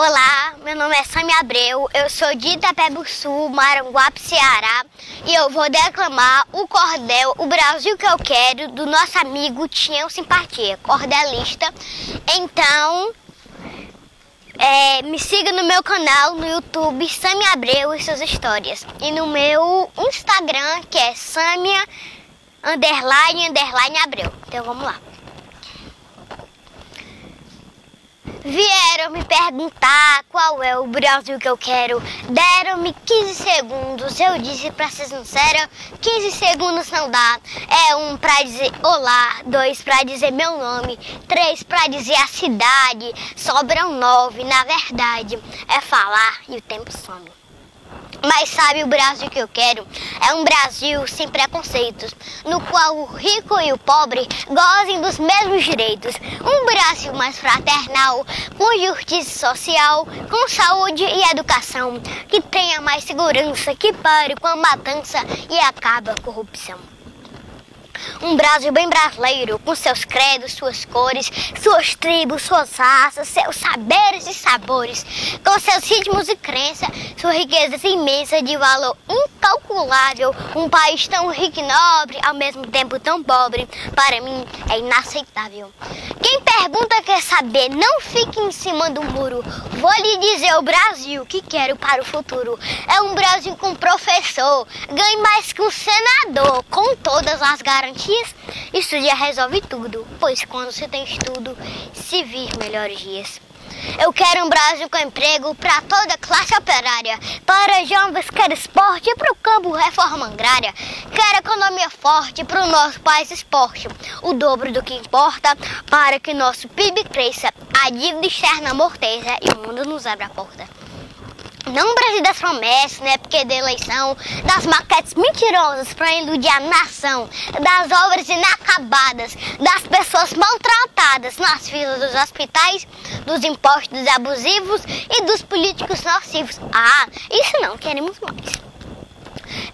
Olá, meu nome é Samia Abreu, eu sou de Sul, Maranguape, Ceará e eu vou declamar o cordel O Brasil que eu quero do nosso amigo Tião Simpatia, cordelista. Então, é, me siga no meu canal no YouTube Samia Abreu e suas histórias e no meu Instagram que é Samia underline underline Abreu. Então vamos lá. Vieram me perguntar qual é o Brasil que eu quero. Deram-me 15 segundos. Eu disse pra ser sincera, 15 segundos não dá. É um pra dizer olá, dois pra dizer meu nome, três pra dizer a cidade. Sobram nove, na verdade. É falar e o tempo some. Mas sabe o Brasil que eu quero? É um Brasil sem preconceitos, no qual o rico e o pobre gozem dos mesmos direitos. Um Brasil mais fraternal, com justiça social, com saúde e educação, que tenha mais segurança, que pare com a matança e acabe a corrupção. Um Brasil bem brasileiro, com seus credos, suas cores, suas tribos, suas raças, seus saberes e sabores, com seus ritmos e crenças, sua riqueza imensa de valor incalculável. Um país tão rico e nobre, ao mesmo tempo tão pobre, para mim é inaceitável. Quem pergunta quer saber, não fique em cima do muro. Vou lhe dizer o Brasil que quero para o futuro. É um Brasil com professor, ganhe mais que um senador, com todas as garantias. Isso já resolve tudo, pois quando se tem estudo, se vir melhores dias. Eu quero um Brasil com emprego para toda a classe operária. Para jovens, quero esporte para o campo, reforma agrária. Quero economia forte para o nosso país esporte. O dobro do que importa para que nosso PIB cresça. A dívida externa amorteza e o mundo nos abre a porta. Não Brasil das promessas, né? Porque da eleição, das maquetes mentirosas para iludir a nação, das obras inacabadas, das pessoas maltratadas nas filas dos hospitais, dos impostos abusivos e dos políticos nocivos. Ah, isso não queremos mais.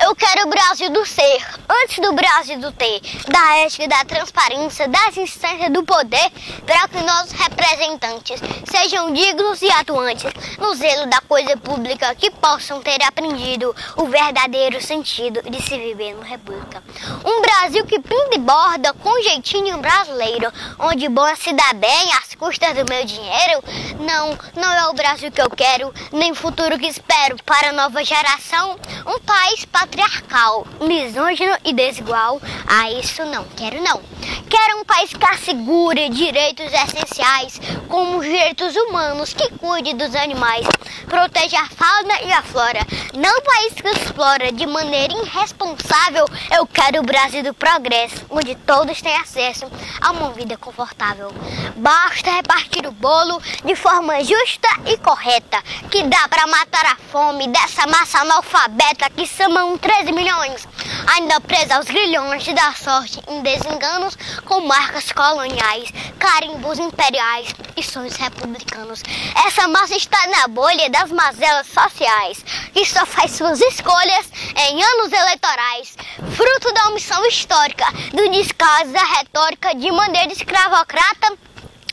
Eu quero o Brasil do ser, antes do Brasil do ter, da ética, da transparência, das instâncias do poder, para que nossos representantes sejam dignos e atuantes no zelo da coisa pública, que possam ter aprendido o verdadeiro sentido de se viver numa república. Um Brasil que pinta e borda com jeitinho brasileiro, onde bom se dá bem às custas do meu dinheiro. Não, não é o Brasil que eu quero, nem o futuro que espero para a nova geração. Um país patriarcal, misógino e desigual. Ah, isso não, quero não. Quero um país que assegure direitos essenciais, como os direitos humanos, que cuide dos animais, proteja a fauna e a flora. Não um país que explora de maneira irresponsável. Eu quero o Brasil do progresso, onde todos têm acesso a uma vida confortável. Basta repartir o bolo de forma justa e correta, que dá para matar a fome dessa massa analfabeta que chamam 13 milhões, ainda presa aos grilhões da sorte em desenganos com marcas coloniais, carimbos imperiais e sonhos republicanos. Essa massa está na bolha das mazelas sociais, que só faz suas escolhas em anos eleitorais, fruto da omissão histórica, do descaso da retórica de maneira escravocrata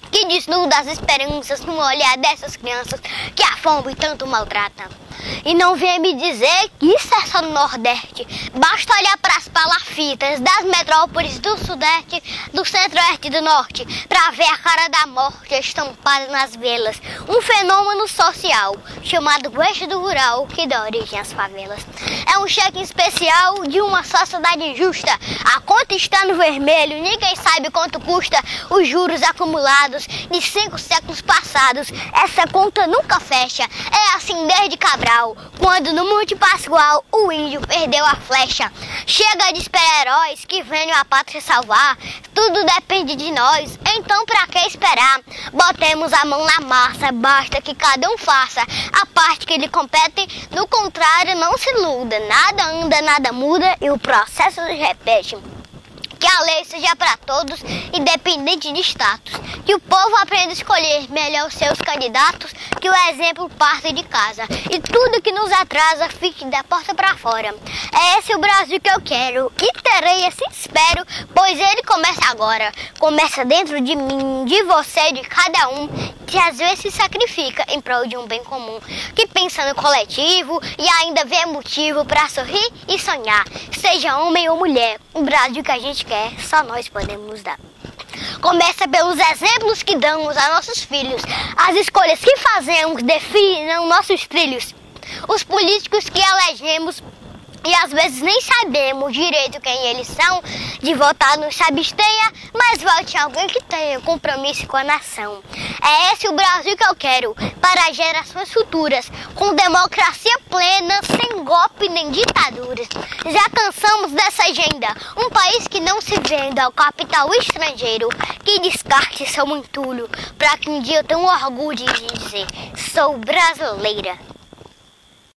que desnuda as esperanças no olhar dessas crianças que a fome tanto maltrata. E não venha me dizer que isso é só no Nordeste. Basta olhar para as palafitas das metrópoles do Sudeste, do Centro-Oeste e do Norte, para ver a cara da morte estampada nas velas. Um fenômeno social chamado Eixo do Rural que dá origem às favelas. É um cheque especial de uma sociedade justa. A conta está no vermelho, ninguém sabe quanto custa os juros acumulados de cinco séculos passados. Essa conta nunca fecha. É assim desde Cabral quando no Monte Pascoal o índio perdeu a flecha. Chega de esperar heróis que venham a pátria salvar, tudo depende de nós, então pra que esperar? Botemos a mão na massa, basta que cada um faça a parte que lhe compete, do contrário não se iluda, nada anda, nada muda e o processo se repete. Que a lei seja para todos, independente de status. Que o povo aprenda a escolher melhor os seus candidatos, que o exemplo parte de casa. E tudo que nos atrasa fique da porta para fora. É esse o Brasil que eu quero e terei esse espero, pois ele começa agora. Começa dentro de mim, de você, de cada um, que às vezes se sacrifica em prol de um bem comum, que pensa no coletivo e ainda vê motivo para sorrir e sonhar. Seja homem ou mulher, o Brasil que a gente quer, só nós podemos dar. Começa pelos exemplos que damos a nossos filhos, as escolhas que fazemos definem nossos trilhos. Os políticos que elegemos e às vezes nem sabemos direito quem eles são, de votar não se mas vote alguém que tenha compromisso com a nação. É esse o Brasil que eu quero para gerações futuras, com democracia plena, sem golpe nem ditaduras. Já cansamos dessa agenda, um país que não se venda ao capital estrangeiro, que descarte seu entulho, para que um dia eu tenha orgulho de dizer, sou brasileira.